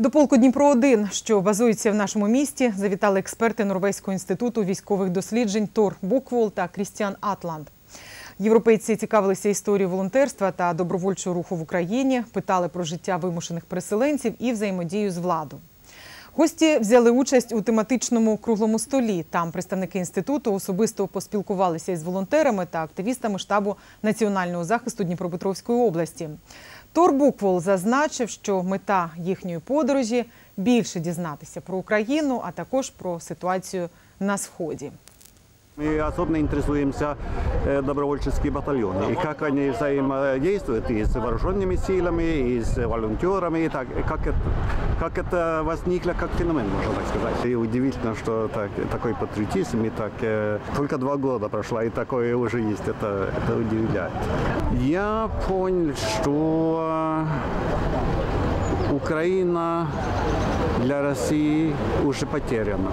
До полку Дніпро 1 що базується в нашому місті, завітали експерти Норвезького інституту військових досліджень Тор Буквол та Крістіан Атланд. Європейці цікавилися історією волонтерства та добровольчого руху в Україні, питали про життя вимушених переселенців і взаємодію з владою. Гості взяли участь у тематичному круглому столі. Там представники інституту особисто поспілкувалися із волонтерами та активістами штабу національного захисту Дніпропетровської області. Тор Буквол зазначив, що мета їхньої подорожі більше дізнатися про Україну, а також про ситуацію на сході. Мы особенно интересуемся э, добровольческие батальоны и как они взаимодействуют и с вооруженными силами, и с волонтерами, и так, и как, это, как это возникло как феномен, можно так сказать. И удивительно, что так, такой патриотизм, и так э, только два года прошло, и такое уже есть, это, это удивляет. Я понял, что Украина для России уже потеряна.